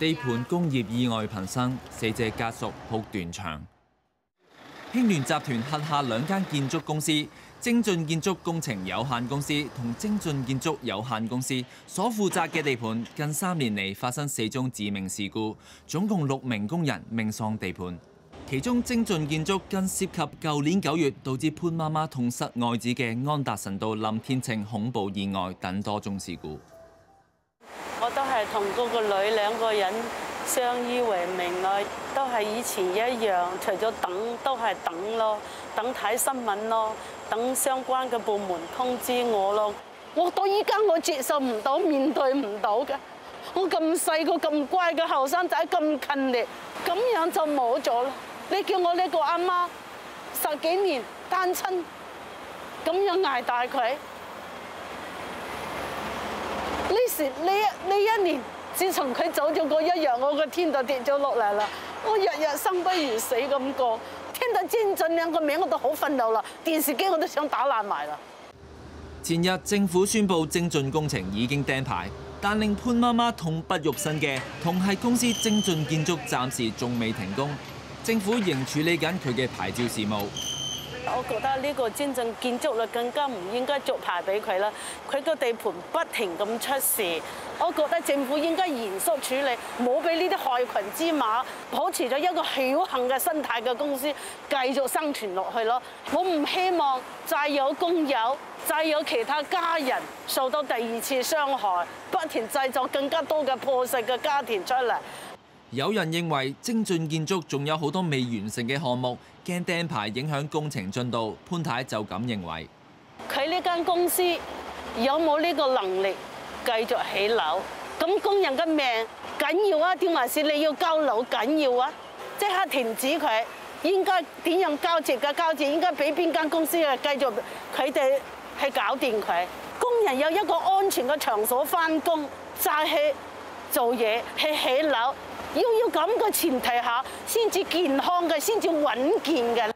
地盤工業意外頻生，死者家屬哭斷腸。興聯集團轄下兩間建築公司精進建築工程有限公司同精進建築有限公司所負責嘅地盤，近三年嚟發生四宗致命事故，總共六名工人命喪地盤。其中精進建築更涉及舊年九月導致潘媽媽痛失外子嘅安達臣道林天晴恐怖意外等多宗事故。同嗰個女兩個人相依為命咯，都係以前一樣，除咗等都係等咯，等睇新聞咯，等相關嘅部門通知我咯。我到依家我接受唔到，面對唔到嘅。我咁細個咁乖嘅後生仔咁勤力，咁樣就冇咗啦。你叫我呢個阿媽十幾年單親，咁樣捱大佢。呢一呢一年，自從佢走咗嗰一日，我個天就跌咗落嚟啦。我日日生不如死咁過，聽到精進兩個名我都好憤怒啦，電視機我都想打爛埋啦。前日政府宣布精進工程已經釘牌，但令潘媽媽痛不欲生嘅，同係公司精進建築暫時仲未停工，政府仍處理緊佢嘅牌照事務。我覺得呢個精進建築啦，更加唔應該續牌俾佢啦。佢個地盤不停咁出事，我覺得政府應該嚴肅處理，冇俾呢啲害群之馬保持咗一個僥倖嘅生態嘅公司繼續生存落去咯。我唔希望再有工友、再有其他家人受到第二次傷害，不停製造更加多嘅破碎嘅家庭出嚟。有人認為精進建築仲有好多未完成嘅項目，驚釘牌影響工程進度。潘太就咁認為。佢呢間公司有冇呢個能力繼續起樓？咁工人嘅命緊要啊，定還是你要交樓緊要啊？即刻停止佢，應該點樣交接嘅交接？應該俾邊間公司啊繼續佢哋去搞掂佢？工人有一個安全嘅場所翻工，再去做嘢，去起樓。要要咁嘅前提下，先至健康嘅，先至穩健嘅。